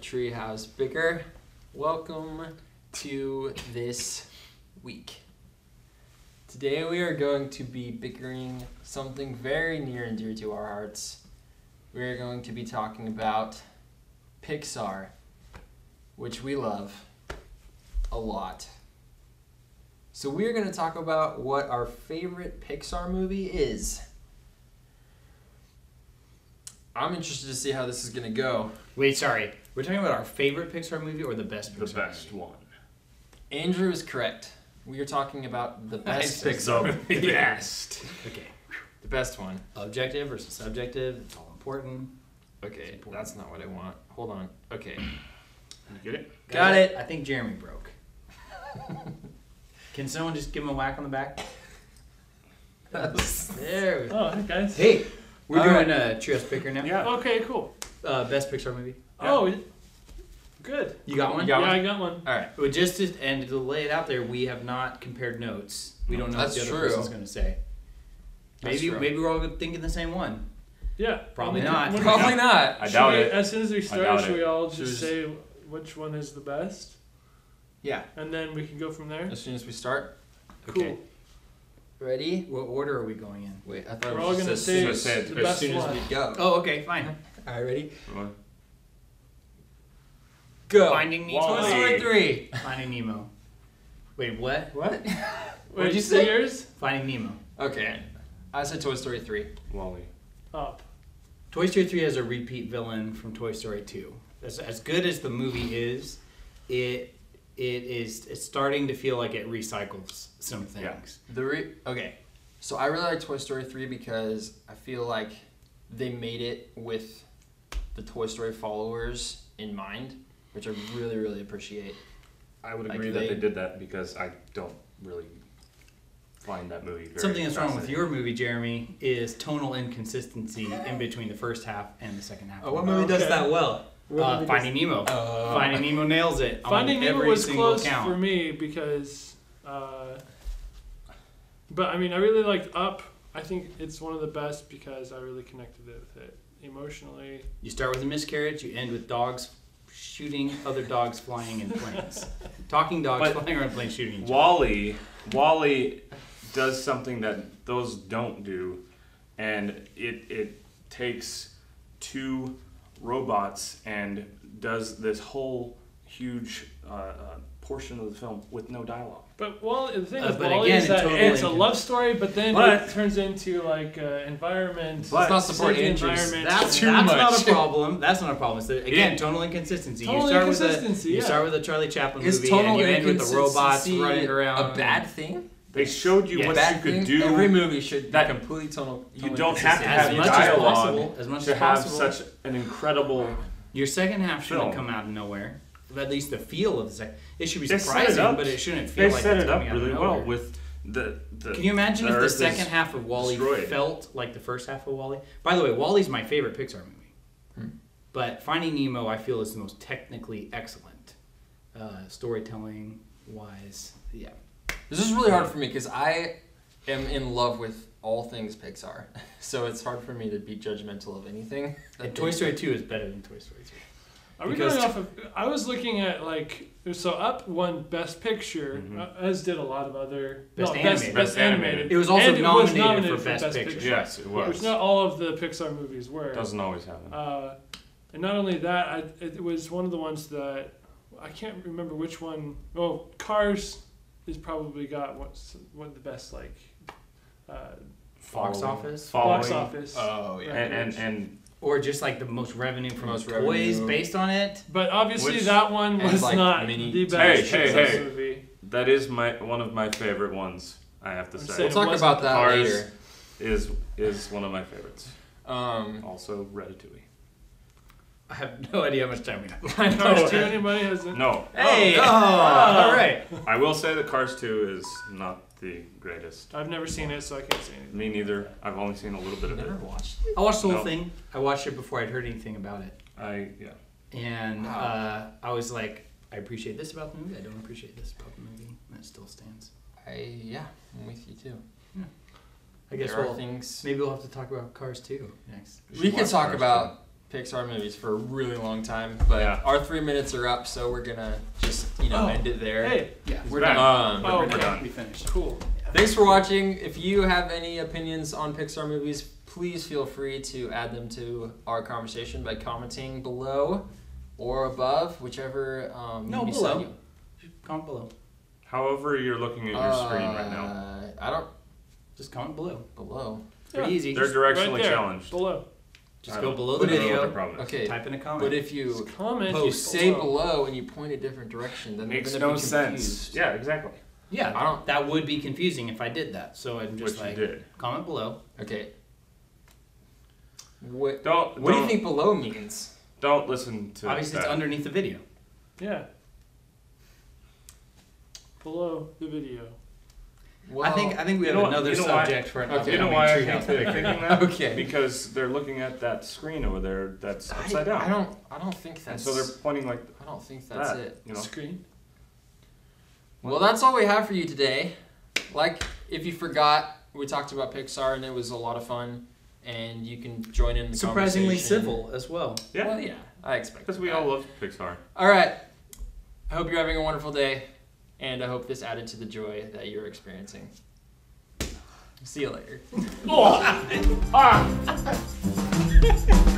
Treehouse Bicker. Welcome to this week. Today we are going to be bickering something very near and dear to our hearts. We are going to be talking about Pixar, which we love a lot. So we are going to talk about what our favorite Pixar movie is. I'm interested to see how this is going to go. Wait, sorry. We're talking about our favorite Pixar movie or the best The best movie? one. Andrew is correct. We are talking about the best Nice. Pixar The movie. best. Okay. The best one. Objective versus subjective. It's all important. Okay, important. that's not what I want. Hold on. Okay. You get it? Got it. I think Jeremy broke. Can someone just give him a whack on the back? There we go. Oh, hey guys. Hey, we're All doing a Treehouse Bicker now. Yeah. Okay, cool. Uh, best Pixar movie. Oh, good. You got one? You got yeah, one? I got one. All right. Well, just to, and to lay it out there, we have not compared notes. We don't know That's what the other true. person's going to say. That's Maybe true. maybe we're all thinking the same one. Yeah. Probably When we- not. when we- Probably not. I doubt we- it. As soon as we start, should it. we all just just- say which one is the best, Yeah. and then we can go from there? As soon as we start. Cool. Okay. Ready? What order are we going in? Wait, I thought We're it all gonna just say as, said- the as best soon as one. we go. Oh, okay, fine. All right, ready? What? Go. Finding Nemo. Toy Story 3. Finding Nemo. Wait, what? What? Wait, What'd you say say? yours? Finding Nemo. Okay. I said Toy Story 3. WALL-E. Up. Toy Story 3 has a repeat villain from Toy Story 2. As, as good as the movie is, it it is it's starting to feel like it recycles some Yeah. things. The re- okay, so I really like Toy Story three because I feel like they made it with the Toy Story followers in mind, which I really really appreciate. I would Like agree they- that they did that because I don't really find that movie very Something that's wrong with your movie, Jeremy, is tonal inconsistency in between the first half and the second half. Oh, what oh, movie does that well? Uh, Finding Nemo. Uh, Finding Nemo nails it. Finding Nemo was single close count. for me because, uh, but I mean, I really liked Up. I think it's one of the best because I really connected it with it emotionally. You start with a miscarriage, you end with dogs shooting other dogs flying in planes. Talking dogs But- flying around planes shooting each other. WALL-E, WALL-E does something that those don't do, and it it takes two robots and does this whole huge uh, uh, portion of the film with no dialogue. But well, the thing Uh, with but WALL-E again, is that totally it's a love story, but then But- it turns into like uh, environment. But- Let's not support city environment. That's, Too that's much. not a problem. That's not a problem. It's the, again, Yeah. tonal inconsistency. Tonal you start with a inconsistency, you start with a Charlie Chaplin Is movie and you end with the robots running around. a bad thing? They showed you Yeah, what bad you could thing? do. Every movie should that- completely tonal. you tonal don't have to inconsistent. as much dialogue as possible. As much to as have possible. such an incredible. Your second half shouldn't film. come out of nowhere. At least the feel of the second. It should be They set it surprising, up- but it shouldn't feel They like set it's it up coming out of really nowhere. well with the. the Can you imagine the if the Earth is second half of WALL-E destroyed. felt like the first half of WALL-E? By the way, WALL-E's my favorite Pixar movie. Hmm. But Finding Nemo, I feel, is the most technically excellent, uh, storytelling wise. Yeah. This is really hard for me because I am in love with all things Pixar, so it's hard for me to be judgmental of anything. that And Toy. Story Two is better than Toy Story Three. Are we going off of? I was looking at like so Up won Best Picture, Mhm. uh, as did a lot of other Best no, animated. best, Best best animated. animated. It was also And nominated for Best Picture. Yes, it was. which not all of the Pixar movies were. Doesn't always happen. Uh, and not only that, I, it was one of the ones that I can't remember which one. Oh, Cars has probably got what's one of the best like uh, Box Following- office? following, box office. Oh yeah. and and, and Or just like the most revenue from Most toys revenue. based on it. but obviously Which- that one and, was like, not mini- the best Hey, hey, Pixar hey. movie. that is my one of my favorite ones. I have to I'm say. saying- We'll talk wasn't about that Cars. later. is is one of my favorites. Um, Also Ratatouille. I have no idea how much time we have. I Cars 2, anybody hasn't? No, Hey! Oh. Oh, all right. I will say that Cars 2 is not the greatest. I've never seen it, so I can't say anything. Me neither. I've only seen a little bit of never it. watched it. I watched the whole No. thing. I watched it before I'd heard anything about it. I yeah. And uh, I was like, I appreciate this about the movie. I don't appreciate this about the movie. And it still stands. I yeah, I'm with you too. Yeah. I guess there are we'll, things maybe we'll have to talk about Cars 2 next. should we could watch talk Cars about Pixar movies for a really long time, but Yeah. our three minutes are up, so we're gonna just you know Oh. end it there. Hey, Yeah, we're done. Um, Oh, We're okay. done. We finished. cool. Thanks for watching. If you have any opinions on Pixar movies, please feel free to add them to our conversation by commenting below or above, whichever um, No, below. decide you- Comment below. However, you're looking at your screen right now. Uh, I don't Just comment below. below. Pretty easy. They're directionally right there, challenged. Below. Just go below the if- I don't know what video. the problem is. Okay, Type in a comment. but if you Just comment. if you Post say below. below and you point a different direction, then Makes no be sense. Yeah, exactly. yeah, I don't- that would be confusing if I did that. So I'm just Which like you did. comment below. Okay. What Don't. What do you don't- think below means? Don't listen to. Obviously, that. it's underneath the video. Yeah. Below the video. Well, I think I think we have know another you know why- subject for an Okay. You know why I treehouse think they're picnic. thinking that? Okay. Because they're looking at that screen over there that's I- upside down. I don't. I don't think that's. and that's. so they're pointing like I don't think that's that. it. You know. Screen. Well, that's all we have for you today. Like, if you forgot, we talked about Pixar and it was a lot of fun, and you can join in the Surprisingly civil as well. Yeah. Well, yeah, I expect. Because we all love Pixar. All right. I hope you're having a wonderful day, and I hope this added to the joy that you're experiencing. See you later. ah!